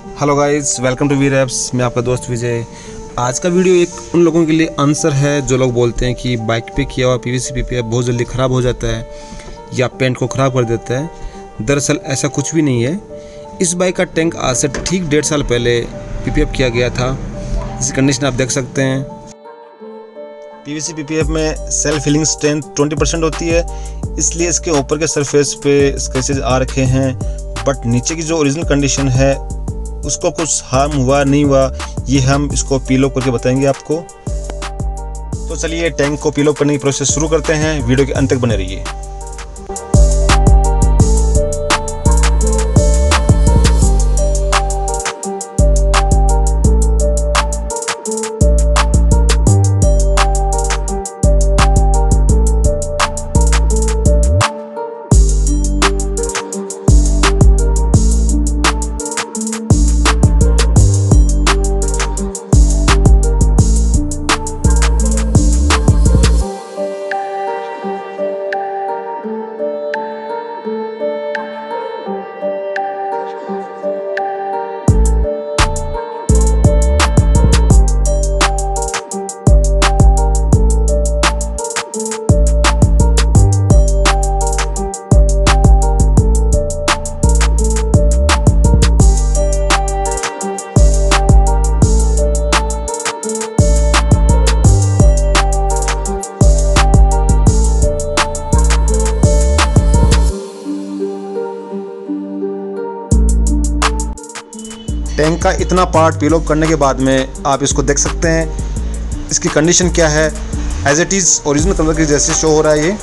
Hello guys welcome to Veer apps मैं आपका दोस्त विजय। आज का वीडियो एक उन लोगों के लिए आंसर है जो लोग बोलते हैं कि बाइक पे किया हुआ पी वी बहुत जल्दी ख़राब हो जाता है या पेंट को ख़राब कर देता है। दरअसल ऐसा कुछ भी नहीं है। इस बाइक का टैंक आज से ठीक डेढ़ साल पहले पीपीएफ किया गया था। इसकी कंडीशन आप देख सकते हैं। पी वी सी में सेल्फ फिलिंग स्ट्रेंथ 20 परसेंट होती है। इसलिए इसके ऊपर के सरफेस पे स्क्रेचेज आ रखे हैं। बट नीचे की जो ओरिजिनल कंडीशन है उसको कुछ हार्म हुआ, नहीं हुआ, ये हम इसको पीलो करके बताएँगे आपको। तो चलिए टैंक को पीलो करने की प्रोसेस शुरू करते हैं। वीडियो के अंत तक बने रहिए। टैंक का इतना पार्ट पील ऑफ़ करने के बाद में आप इसको देख सकते हैं। इसकी कंडीशन क्या है? As it is original colour के जैसे शो हो रहा है ये।